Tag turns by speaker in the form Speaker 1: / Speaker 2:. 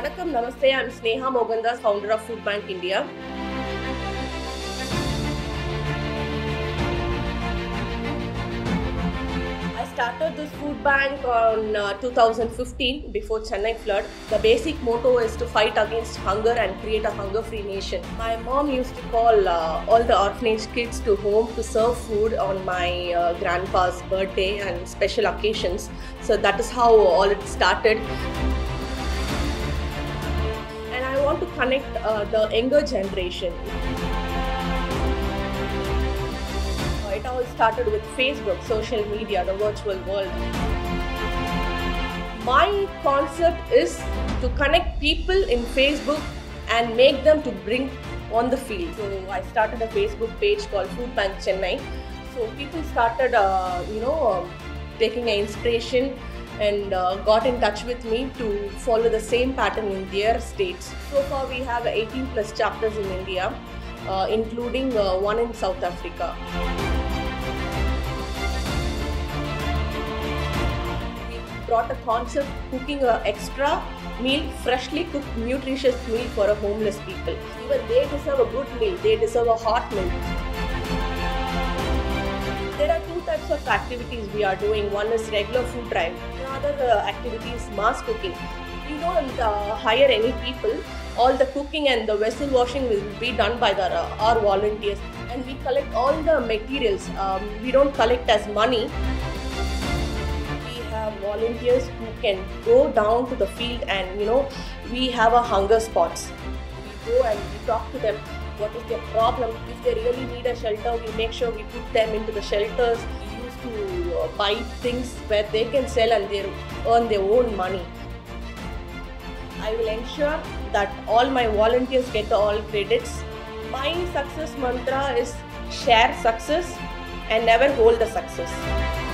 Speaker 1: Namaste. I'm Sneha Mohandoss, founder of Food Bank India. I started this food bank on uh, 2015 before Chennai flood. The basic motto is to fight against hunger and create a hunger-free nation. My mom used to call uh, all the orphanage kids to home to serve food on my uh, grandpa's birthday and special occasions. So that is how all it started. Connect uh, the younger generation. Uh, It all started with Facebook, social media, the virtual world. My concept is to connect people in Facebook and make them to bring on the field. So I started a Facebook page called Food Bank Chennai. So people started, uh, you know, um, taking an inspiration and uh, got in touch with me to follow the same pattern in their states. So far, we have 18 plus chapters in India, uh, including uh, one in South Africa. We brought a concept cooking a extra meal, freshly cooked, nutritious meal for a homeless people. Even they deserve a good meal. They deserve a hot meal. Of activities we are doing. One is regular food drive. Another uh, activity is mass cooking. We don't uh, hire any people. All the cooking and the vessel washing will be done by the, uh, our volunteers. And we collect all the materials. Um, we don't collect as money. We have volunteers who can go down to the field and you know we have a hunger spots. We go and we talk to them what is their problem. If they really need a shelter, we make sure we put them into the shelters. To buy things where they can sell and they earn their own money. I will ensure that all my volunteers get all credits. My success mantra is share success and never hold the success.